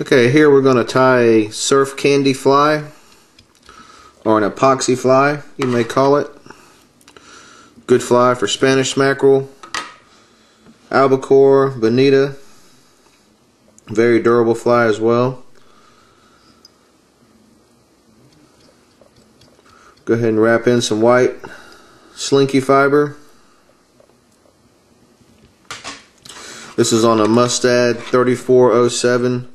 Okay, here we're going to tie a surf candy fly or an epoxy fly, you may call it. Good fly for Spanish mackerel, albacore, bonita. Very durable fly as well. Go ahead and wrap in some white slinky fiber. This is on a Mustad 3407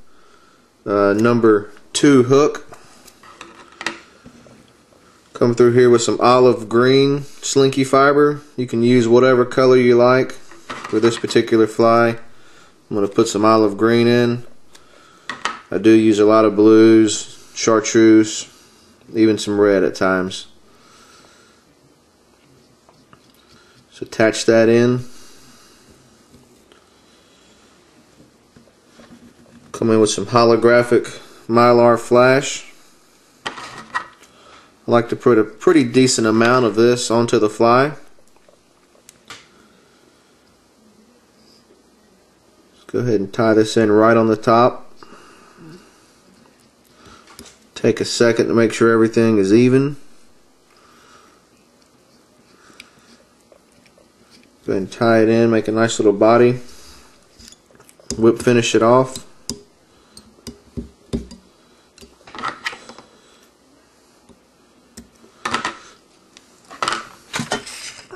uh, number 2 hook. Come through here with some olive green slinky fiber. You can use whatever color you like for this particular fly. I'm going to put some olive green in. I do use a lot of blues, chartreuse, even some red at times. So attach that in. Come in with some holographic mylar flash. I like to put a pretty decent amount of this onto the fly. Let's go ahead and tie this in right on the top. Take a second to make sure everything is even. Go ahead and tie it in, make a nice little body. Whip finish it off.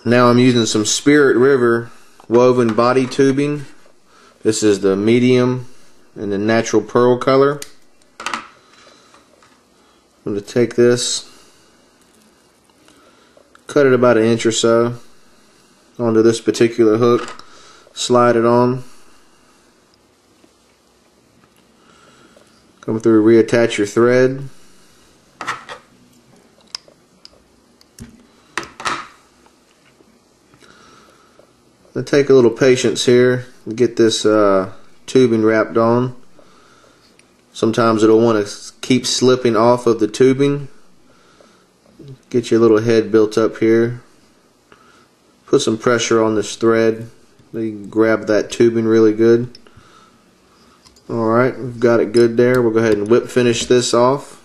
Now I'm using some Spirit River woven body tubing. This is the medium and the natural pearl color. I'm going to take this, cut it about an inch or so onto this particular hook, slide it on, come through, reattach your thread. Take a little patience here get this uh, tubing wrapped on. Sometimes it'll want to keep slipping off of the tubing. Get your little head built up here. Put some pressure on this thread. You grab that tubing really good. Alright we've got it good there. We'll go ahead and whip finish this off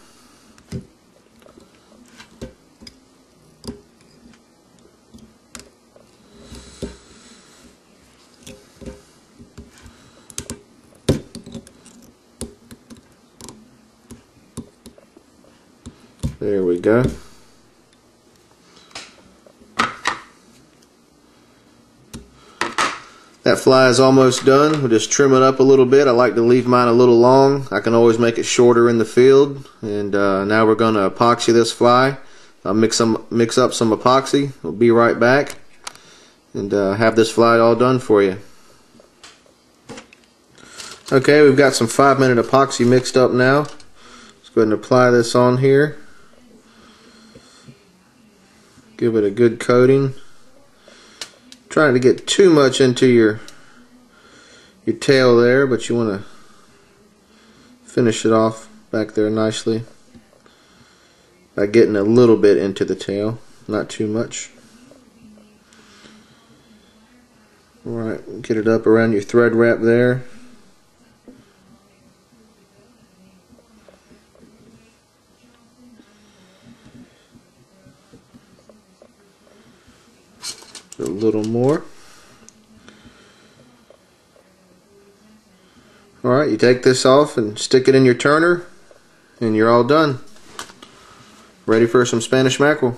there we go That fly is almost done. We'll just trim it up a little bit. I like to leave mine a little long. I can always make it shorter in the field. And uh, now we're going to epoxy this fly. I'll mix some, mix up some epoxy. We'll be right back and uh, have this fly all done for you. Okay, we've got some five minute epoxy mixed up now. Let's go ahead and apply this on here. Give it a good coating. Trying to get too much into your your tail there but you want to finish it off back there nicely by getting a little bit into the tail not too much. Alright get it up around your thread wrap there a little more. Alright, you take this off and stick it in your turner and you're all done. Ready for some Spanish mackerel.